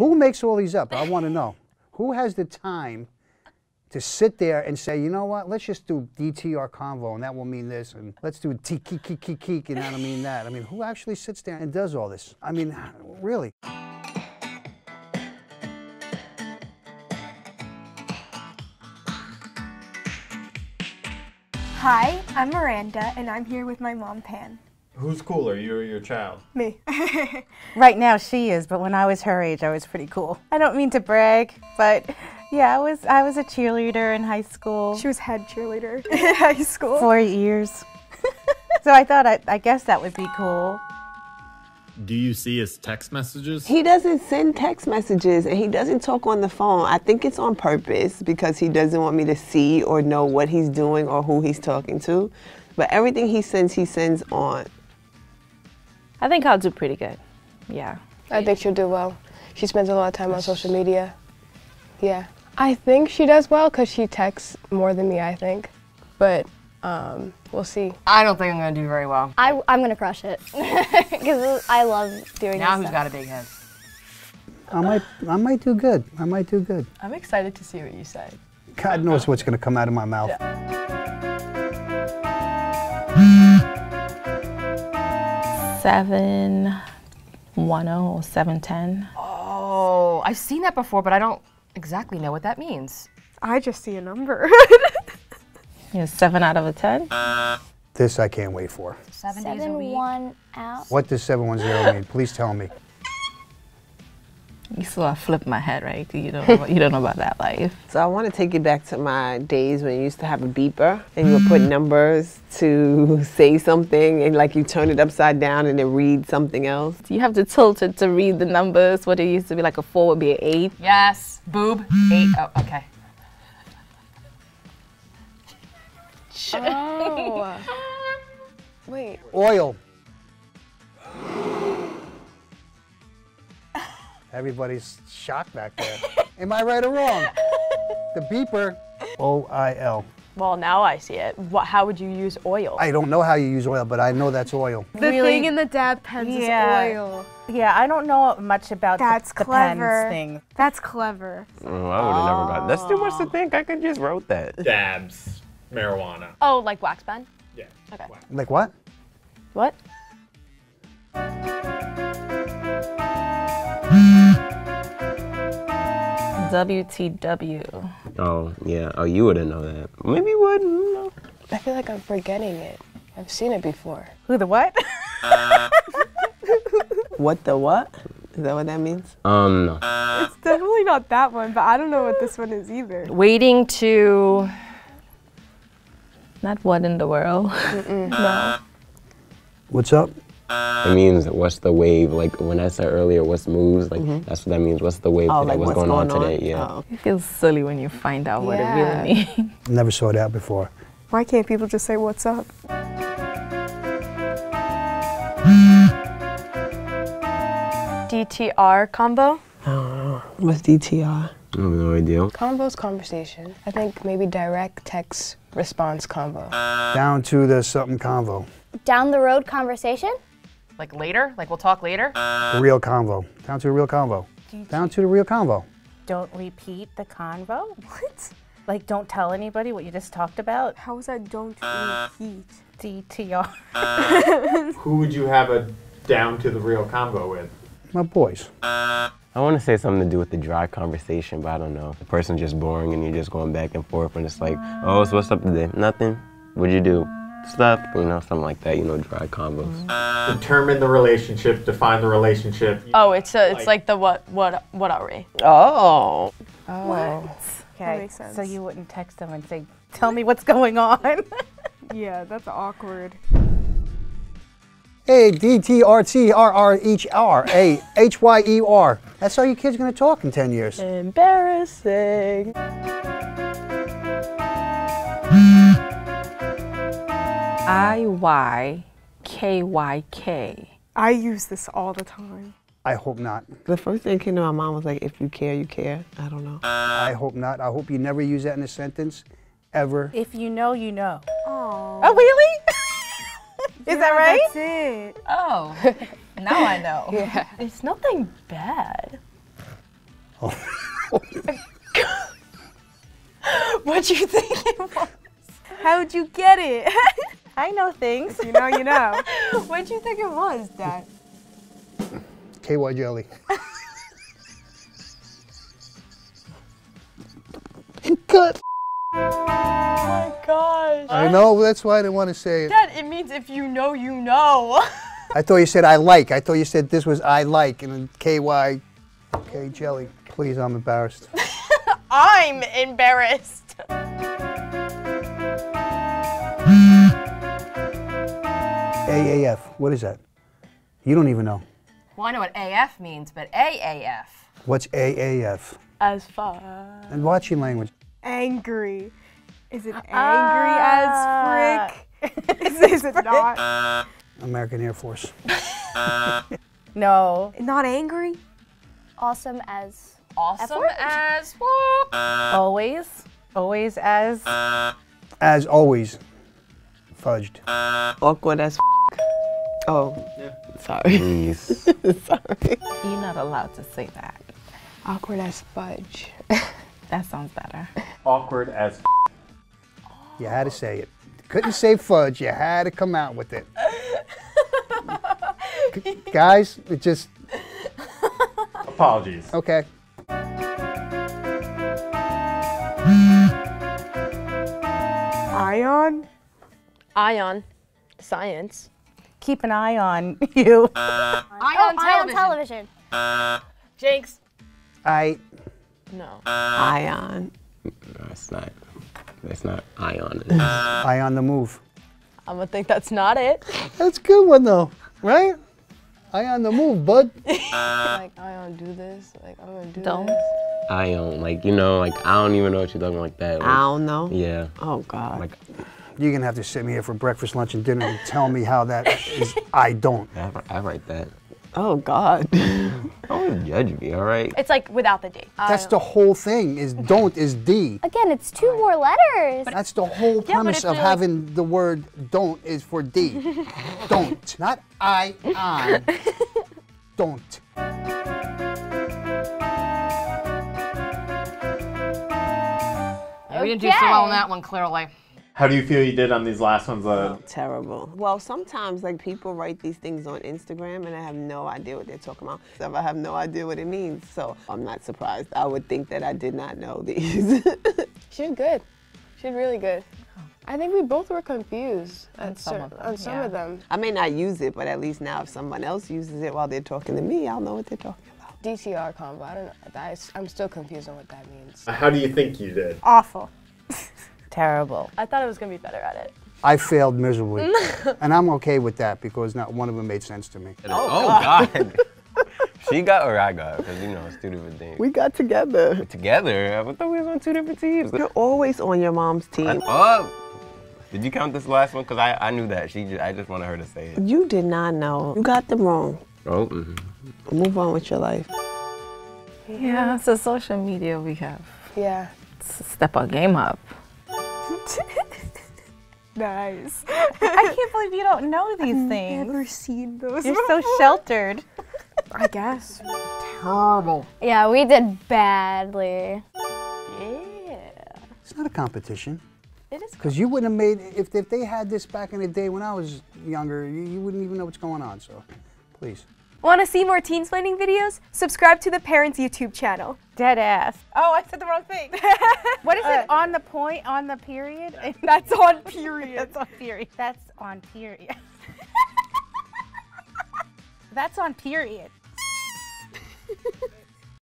Who makes all these up? I want to know. Who has the time to sit there and say, you know what, let's just do DTR convo and that will mean this, and let's do kiki and that'll mean that. I mean, who actually sits there and does all this? I mean, really. Hi, I'm Miranda, and I'm here with my mom, Pam. Who's cooler, you or your child? Me. Right now she is, but when I was her age, I was pretty cool. I don't mean to brag, but yeah, I was I was a cheerleader in high school. she was head cheerleader in high school. four years. so I thought I, I guess that would be cool. Do you see his text messages? He doesn't send text messages and he doesn't talk on the phone. I think it's on purpose because he doesn't want me to see or know what he's doing or who he's talking to. But everything he sends, he sends on. I think I'll do pretty good. Yeah. I think she'll do well. She spends a lot of time on social media. Yeah. I think she does well because she texts more than me, I think. But um, we'll see. I don't think I'm gonna do very well. I, I'm gonna crush it because I love doing this. Now this who's stuff. got a big head? I might, I might do good. I might do good. I'm excited to see what you say. God knows what's going to come out of my mouth. Seven one oh or seven ten. Oh, I've seen that before, but I don't exactly know what that means. I just see a number. Yeah, seven out of a ten. This I can't wait for. Seven, days a week. one out. What does 710 mean? Please tell me. You saw I flipped my head, right? 'Cause You don't know, you don't know about that life. So I want to take you back to my days when you used to have a beeper and you would put mm. numbers to say something and like you turn it upside down and then read something else. You have to tilt it to read the numbers. What it used to be like a four would be an eight. Yes. Boob. Eight. Oh, okay. Oh. Wait. Oil. Everybody's shocked back there. Am I right or wrong? The beeper, O I L. Well, now I see it. What, how would you use oil? I don't know how you use oil, but I know that's oil. the Really? thing in the dab pens Yeah. is oil. Yeah, I don't know much about the- That's the, clever. pens thing. That's clever. Oh, I would have never got. That's too much to oh. think. I could just wrote that. Dabs. Marijuana. oh, like wax pen? Yeah. Okay. Like what? What? WTW. Oh yeah. Oh, you wouldn't know that. Maybe you would. mm, no. I feel like I'm forgetting it. I've seen it before. Who the what? What the what? Is that what that means? Um, no. It's definitely not that one, but I don't know what this one is either. Waiting to. Not what in the world. No. What's up? It means what's the wave? Like when I said earlier, what's moves? Like mm-hmm. that's what that means. What's the wave? Oh, today? like what's, what's going, on, today? Yeah. Oh. It feels silly when you find out what Yeah. it really means. Never saw that before. Why can't people just say what's up? DTR combo? I don't know. What's DTR? I have no idea. Convo's conversation. I think maybe direct text response combo. Down to the something convo. Down the road conversation? Like later? Like we'll talk later? The real convo. Down to a real convo. Down to the real convo. don't repeat the convo? What? Like, don't tell anybody what you just talked about? How was that don't uh, repeat? DTR. Uh, Who would you have a down to the real convo with? My boys. I want to say something to do with the dry conversation, but I don't know. The person's just boring and you're just going back and forth, and it's like, uh. oh, so what's up today? Nothing. What'd you do? Stuff. You know, something like that. You know, dry combos. Determine the relationship, define the relationship. Oh, it's a, it's like the what what what are we? Oh. Oh. Okay, makes sense. so you wouldn't text them and say, tell me what's going on? Yeah, that's awkward. Hey, D T R T R R H R A H Y E R. That's how your kid's gonna talk in 10 years. Embarrassing. I Y K Y K. I use this all the time. I hope not. The first thing that came to my mind was like, if you care, you care. I don't know. I hope not. I hope you never use that in a sentence, ever. If you know, you know. Aww. Oh, really? Is yeah, that right? That's it. Oh, now I know. yeah. It's nothing bad. What'd you think it was? How'd you get it? I know things. you know, you know. What'd you think it was, Dad? KY jelly. Cut. Oh my gosh. I know, that's why I didn't want to say it. Dad, it means if you know, you know. I thought you said I like. I thought you said this was I like and then KY, K jelly. Please, I'm embarrassed. I'm embarrassed. AAF, what is that? You don't even know. Well, I know what AF means, but AAF. What's AAF? As far. And watching language. Angry. Is it angry Ah. as frick? is, is it not? American Air Force. No. Not angry? Awesome as. Awesome word. as fuck. Always. Always as. As always, fudged. Awkward as. Oh, sorry. Please. sorry. You're not allowed to say that. Awkward as fudge. That sounds better. Awkward as You had to say it. Couldn't say fudge. You had to come out with it. G- Guys, it just apologies. okay. Ion? Ion. Science. Keep an eye on you. Ion oh, Ion television. television. Jinx. I No. Ion. That's not. That's not ion. I on the move. I'm gonna think that's not it. That's a good one though, right? I on the move, bud. like, Ion, do this. Like, I'm gonna do Don't. this. ion, like you know, like I don't even know what you're talking like that. I don't know. yeah. Oh God. Like You're gonna have to sit me here for breakfast, lunch, and dinner and tell me how that is. I don't. I, I write that. oh God. Don't judge me, all right? It's like without the D. That's the whole thing. Is don't is D. Again, it's two more letters. That's the whole premise if of they're like- having the word don't is for D. don't. Not I I. don't. We didn't do so well on that one, clearly. How do you feel you did on these last ones? Uh, Terrible. Well, sometimes like people write these things on Instagram and I have no idea what they're talking about. So I have no idea what it means. So I'm not surprised. I would think that I did not know these. She did good. She did really good. I think we both were confused on some cer- of them, on some yeah. of them. I may not use it, but at least now if someone else uses it while they're talking to me, I'll know what they're talking about. DTR combo. I don't know. That is, I'm still confused on what that means. how do you think you did? Awful. Terrible. I thought I was gonna be better at it. I failed miserably, and I'm okay with that because not one of them made sense to me. Oh, God. she got or I got, because you know it's two different things. We got together. Together, I thought we was on two different teams. You're always on your mom's team. Oh, did you count this last one? Because I, I knew that. She just, I just wanted her to say it. You did not know. You got them wrong. Oh, mhm. Move on with your life. Yeah, so social media we have Yeah. to step our game up. Nice. I can't believe you don't know these things. Never seen those. You're so sheltered. I guess. Terrible. Yeah, we did badly. Yeah. It's not a competition. It is. Because you wouldn't have made if if they had this back in the day when I was younger, you, you wouldn't even know what's going on. So, please. Want to see more teensplaining videos? Subscribe to the Parents YouTube channel. Dead ass. Oh, I said the wrong thing. what is it? Uh, on the point? On the period? That's on period. That's on period. That's on period. That's on period.